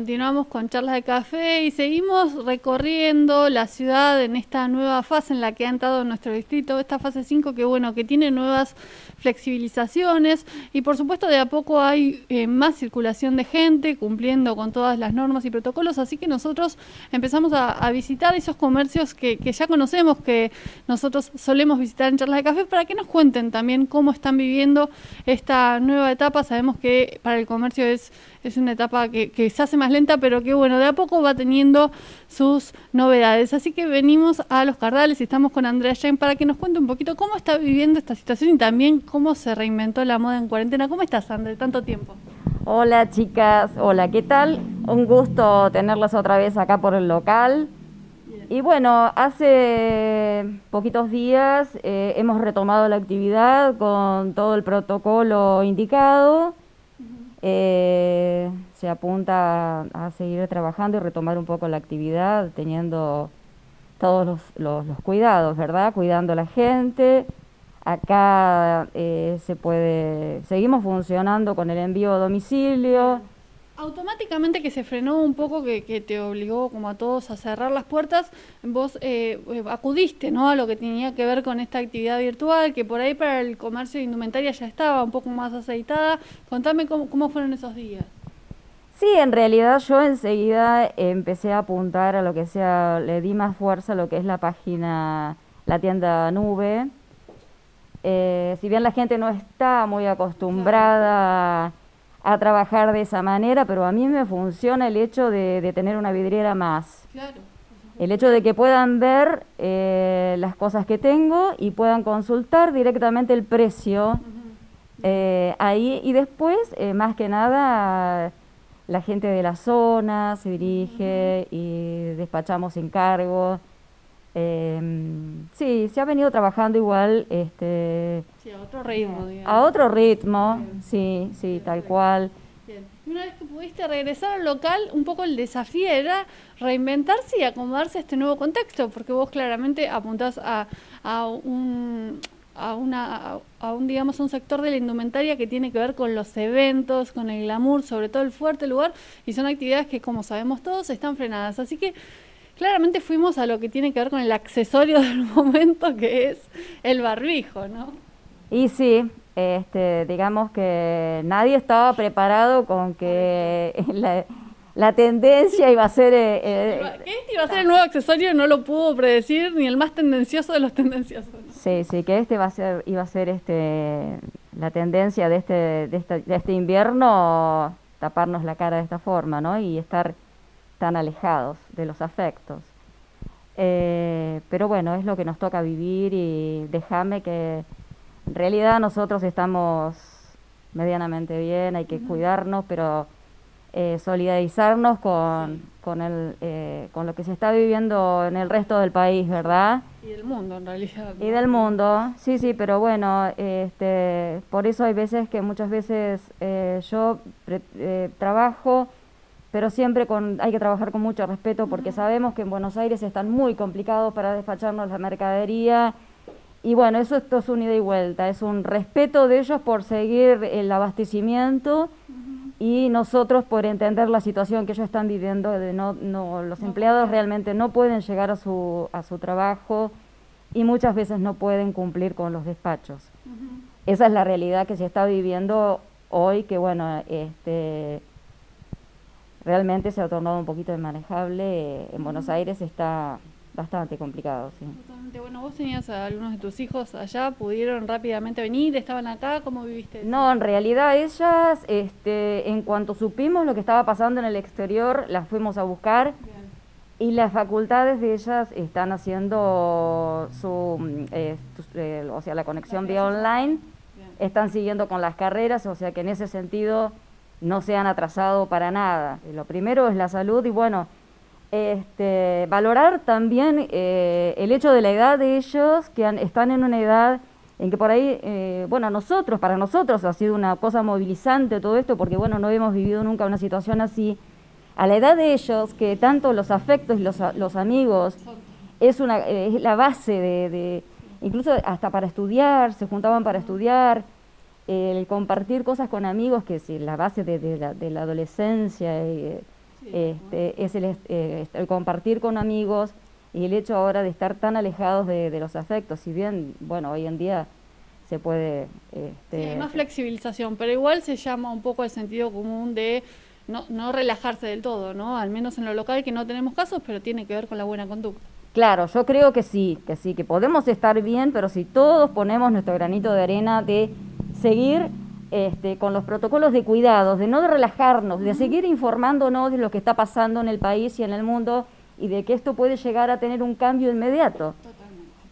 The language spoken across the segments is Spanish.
Continuamos con charlas de café y seguimos recorriendo la ciudad en esta nueva fase en la que ha entrado nuestro distrito, esta fase 5 que bueno, que tiene nuevas flexibilizaciones y por supuesto de a poco hay eh, más circulación de gente cumpliendo con todas las normas y protocolos, así que nosotros empezamos a, visitar esos comercios que, que, ya conocemos, que nosotros solemos visitar en charlas de café, para que nos cuenten también cómo están viviendo esta nueva etapa. Sabemos que para el comercio es, es una etapa que, que se hace más lenta, pero que bueno, de a poco va teniendo sus novedades. Así que venimos a Los Cardales y estamos con Andrea Jane para que nos cuente un poquito cómo está viviendo esta situación y también cómo se reinventó la moda en cuarentena. ¿Cómo estás, Andrea? Tanto tiempo. Hola chicas, hola, ¿qué tal? Un gusto tenerlas otra vez acá por el local. Y bueno, hace poquitos días eh, hemos retomado la actividad con todo el protocolo indicado. Eh, se apunta a, seguir trabajando y retomar un poco la actividad, teniendo todos los, cuidados, ¿verdad? Cuidando a la gente. Acá eh, se puede, seguimos funcionando con el envío a domicilio. Automáticamente que se frenó un poco, que, te obligó como a todos a cerrar las puertas, vos eh, eh, acudiste ¿no? a lo que tenía que ver con esta actividad virtual, que por ahí para el comercio de indumentaria ya estaba un poco más aceitada. Contame cómo fueron esos días. Sí, en realidad yo enseguida empecé a apuntar a lo que sea, le di más fuerza a lo que es la página, la tienda nube. Eh, si bien la gente no está muy acostumbrada a trabajar de esa manera, pero a mí me funciona el hecho de, tener una vidriera más. El hecho de que puedan ver eh, las cosas que tengo y puedan consultar directamente el precio eh, ahí y después, eh, más que nada, la gente de la zona se dirige y despachamos encargos. Em, sí, se ha venido trabajando igual. Este, sí, a otro ritmo, digamos. A otro ritmo, sí, sí, tal cual. Bien. una vez que pudiste regresar al local, un poco el desafío era reinventarse y acomodarse a este nuevo contexto, porque vos claramente apuntás a, a un a una a un digamos un sector de la indumentaria que tiene que ver con los eventos, con el glamour, sobre todo el fuerte lugar y son actividades que como sabemos todos están frenadas. Así que claramente fuimos a lo que tiene que ver con el accesorio del momento, que es el barbijo, ¿no? Y sí, este, digamos que nadie estaba preparado con que la, tendencia iba a ser... Eh, eh, que este iba a ser el nuevo accesorio no lo pudo predecir ni el más tendencioso de los tendenciosos. Sí, sí, que este va a ser, iba a ser este, la tendencia de este, de este, de este invierno, taparnos la cara de esta forma, ¿no? Y estar tan alejados de los afectos. Eh, pero bueno, es lo que nos toca vivir y déjame que en realidad nosotros estamos medianamente bien, hay que cuidarnos, pero eh, solidarizarnos con, con, el, eh, con lo que se está viviendo en el resto del país, ¿verdad? Y del mundo, en realidad. Y del mundo, sí, sí, pero bueno, este, por eso hay veces que muchas veces yo trabajo pero siempre con, hay que trabajar con mucho respeto porque sabemos que en Buenos Aires están muy complicados para despacharnos la mercadería. Y bueno, eso esto es un ida y vuelta, es un respeto de ellos por seguir el abastecimiento y nosotros por entender la situación que ellos están viviendo, de no, no, los empleados realmente no pueden llegar a su, a su trabajo y muchas veces no pueden cumplir con los despachos. Esa es la realidad que se está viviendo hoy, que bueno, este, realmente se ha tornado un poquito inmanejable. En Buenos Aires está bastante complicado, sí. Bueno, vos tenías a algunos de tus hijos allá, pudieron rápidamente venir, estaban acá, ¿cómo viviste? No, en realidad ellas, este, en cuanto supimos lo que estaba pasando en el exterior, las fuimos a buscar. Y las facultades de ellas están haciendo su, eh, eh, o sea, la conexión vía online, están siguiendo con las carreras, o sea que en ese sentido no se han atrasado para nada. Lo primero es la salud y bueno, este, valorar también eh, el hecho de la edad de ellos, que están en una edad en que por ahí, eh, bueno, nosotros, para nosotros ha sido una cosa movilizante todo esto, porque bueno, no hemos vivido nunca una situación así. A la edad de ellos, que tanto los afectos y los, los amigos es, una, es la base de, de, incluso hasta para estudiar, se juntaban para estudiar, el compartir cosas con amigos, que es la base de, la, adolescencia, este, es el, eh, el, compartir con amigos y el hecho ahora de estar tan alejados de, los afectos, si bien, bueno, hoy en día se puede... Este, hay más flexibilización, pero igual se llama un poco el sentido común de no, no relajarse del todo, ¿no? Al menos en lo local que no tenemos casos, pero tiene que ver con la buena conducta. Claro, yo creo que sí, que sí, que podemos estar bien, pero si todos ponemos nuestro granito de arena de seguir este, con los protocolos de cuidados, de no relajarnos, de seguir informándonos de lo que está pasando en el país y en el mundo y de que esto puede llegar a tener un cambio inmediato.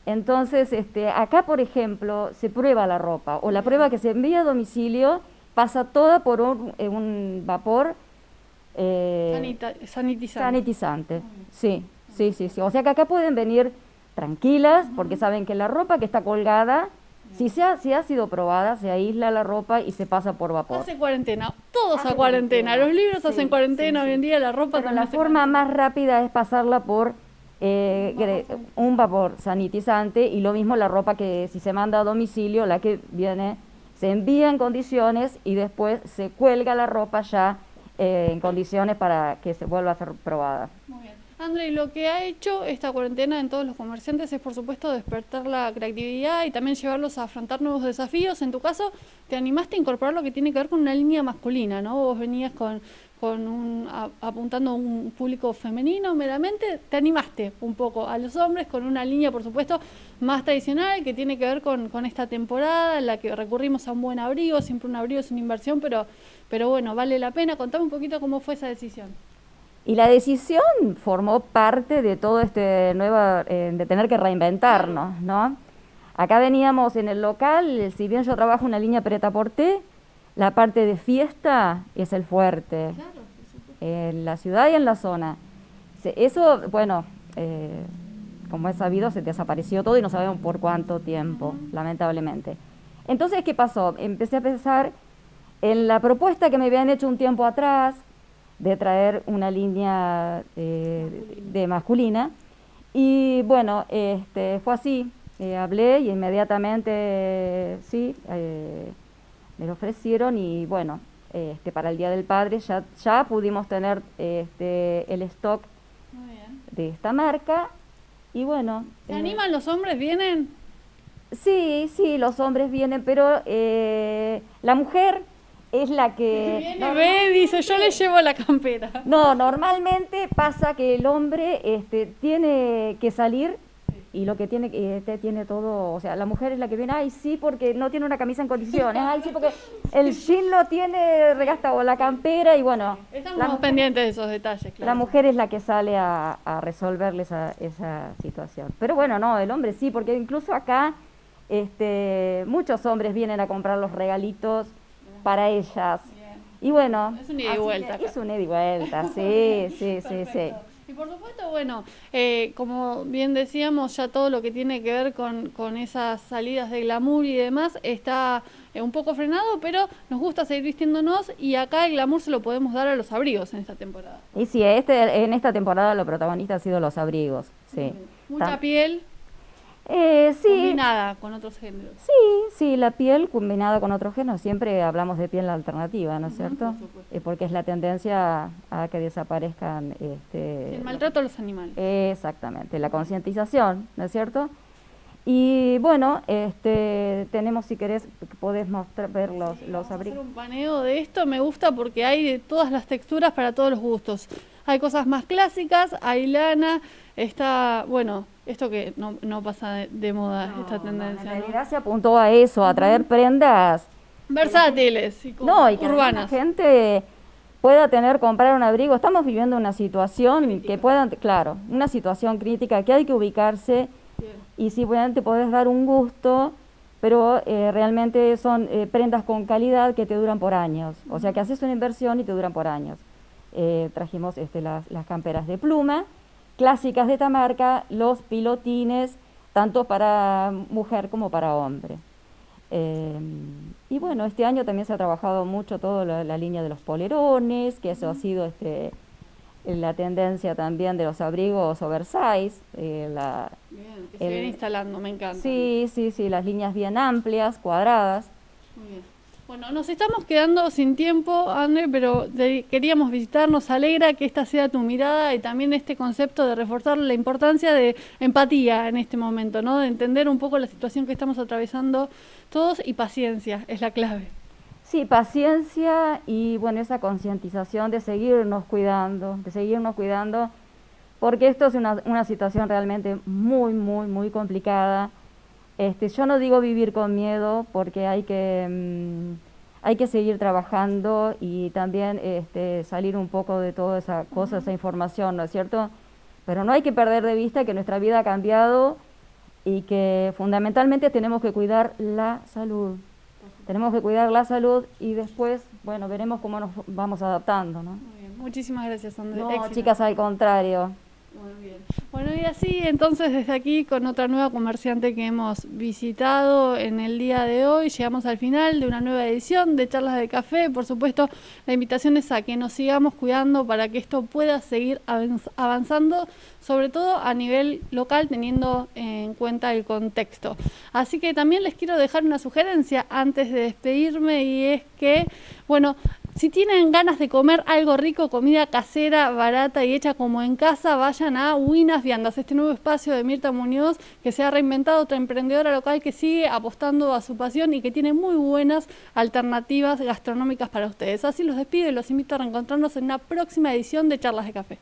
Entonces, este, acá, por ejemplo, se prueba la ropa o la prueba que se envía a domicilio pasa toda por un, eh, vapor eh, sanitizante. sanitizante. Sí, sí, sí, sí. O sea que acá pueden venir tranquilas porque saben que la ropa que está colgada si, se ha, si ha sido probada, se aísla la ropa y se pasa por vapor. Hace cuarentena, todos a cuarentena. Los libros hacen cuarentena hoy en día, la ropa Pero la forma más rápida es pasarla por eh, un vapor sanitizante y lo mismo la ropa que si se manda a domicilio, la que viene, se envía en condiciones y después se cuelga la ropa ya eh, en condiciones para que se vuelva a ser probada. André, lo que ha hecho esta cuarentena en todos los comerciantes es, por supuesto, despertar la creatividad y también llevarlos a afrontar nuevos desafíos. En tu caso, te animaste a incorporar lo que tiene que ver con una línea masculina, ¿no? Vos venías con, con un, apuntando a un público femenino meramente, te animaste un poco a los hombres con una línea, por supuesto, más tradicional que tiene que ver con, con esta temporada en la que recurrimos a un buen abrigo. Siempre un abrigo es una inversión, pero, pero bueno, vale la pena. Contame un poquito cómo fue esa decisión. Y la decisión formó parte de todo este nuevo, eh, de tener que reinventarnos, ¿no? Acá veníamos en el local, si bien yo trabajo una línea preta porté, la parte de fiesta es el fuerte, en la ciudad y en la zona. Eso, bueno, eh, como es sabido, se desapareció todo y no sabemos por cuánto tiempo, lamentablemente. Entonces, ¿qué pasó? Empecé a pensar en la propuesta que me habían hecho un tiempo atrás, de traer una línea eh, de masculina. Y bueno, este, fue así, eh, hablé y inmediatamente sí, eh, me lo ofrecieron y bueno, este, para el Día del Padre ya, ya pudimos tener este, el stock de esta marca y bueno. ¿Se animan los hombres? ¿Vienen? Sí, sí, los hombres vienen, pero la mujer es la que... Viene, ve, dice, yo le llevo la campera. No, normalmente pasa que el hombre este, tiene que salir y lo que tiene este, tiene todo, o sea, la mujer es la que viene, ay sí, porque no tiene una camisa en condiciones, ay sí, porque el jean lo tiene regastado, la campera y bueno. Estamos pendientes de esos detalles, claro. La mujer es la que sale a, a resolverle esa, esa situación. Pero bueno, no, el hombre sí, porque incluso acá este, muchos hombres vienen a comprar los regalitos para ellas. Y bueno, es un ida y vuelta. Es un ida y vuelta, sí, sí, sí, sí. Y por supuesto, bueno, eh, como bien decíamos, ya todo lo que tiene que ver con, con esas salidas de glamour y demás está eh, un poco frenado, pero nos gusta seguir vistiéndonos y acá el glamour se lo podemos dar a los abrigos en esta temporada. Y sí, este, en esta temporada lo protagonista ha sido los abrigos, sí. Mucha piel. Eh, sí. Combinada con otros géneros. Sí, sí, la piel combinada con otros géneros. Siempre hablamos de piel alternativa, ¿no es cierto? Eh, porque es la tendencia a que desaparezcan... Este, el maltrato a los animales. exactamente, la concientización, ¿no es cierto? Y bueno, este, tenemos, si querés, podés mostrar, ver los, los abrigos. un paneo de esto, me gusta porque hay de todas las texturas para todos los gustos. Hay cosas más clásicas, hay lana, está, bueno, esto que no, no pasa de, moda, esta tendencia. La realidad se apuntó a eso, a traer prendas versátiles y, no, y que urbanas. la gente pueda tener, comprar un abrigo. Estamos viviendo una situación que puedan, claro, una situación crítica que hay que ubicarse y si pueden te podés dar un gusto, pero eh, realmente son eh, prendas con calidad que te duran por años. O sea que haces una inversión y te duran por años. Eh, trajimos este, las, las camperas de pluma clásicas de esta marca, los pilotines, tanto para mujer como para hombre. Eh, y bueno, este año también se ha trabajado mucho toda la, línea de los polerones, que eso ha sido este, la tendencia también de los abrigos oversize. Eh, la, bien, se instalando, me encanta. Sí, sí, sí, las líneas bien amplias, cuadradas. Muy bien. Bueno, nos estamos quedando sin tiempo, André, pero queríamos visitar. Nos alegra que esta sea tu mirada y también este concepto de reforzar la importancia de empatía en este momento, ¿no? De entender un poco la situación que estamos atravesando todos y paciencia es la clave. Sí, paciencia y bueno, esa concientización de seguirnos cuidando, de seguirnos cuidando, porque esto es una, una situación realmente muy, muy, muy complicada este, yo no digo vivir con miedo porque hay que, mm, hay que seguir trabajando y también este, salir un poco de toda esa cosa, esa información, ¿no es cierto? Pero no hay que perder de vista que nuestra vida ha cambiado y que fundamentalmente tenemos que cuidar la salud. Tenemos que cuidar la salud y después, bueno, veremos cómo nos vamos adaptando, ¿no? Muy bien. Muchísimas gracias, Andrés. No, chicas, al contrario. Muy bien. Bueno, y así entonces desde aquí con otra nueva comerciante que hemos visitado en el día de hoy, llegamos al final de una nueva edición de Charlas de Café. Por supuesto, la invitación es a que nos sigamos cuidando para que esto pueda seguir avanzando, sobre todo a nivel local, teniendo en cuenta el contexto. Así que también les quiero dejar una sugerencia antes de despedirme y es que, bueno, si tienen ganas de comer algo rico, comida casera, barata y hecha como en casa, vayan a Winas Viandas, este nuevo espacio de Mirta Muñoz que se ha reinventado, otra emprendedora local que sigue apostando a su pasión y que tiene muy buenas alternativas gastronómicas para ustedes. Así los despido y los invito a reencontrarnos en una próxima edición de Charlas de Café.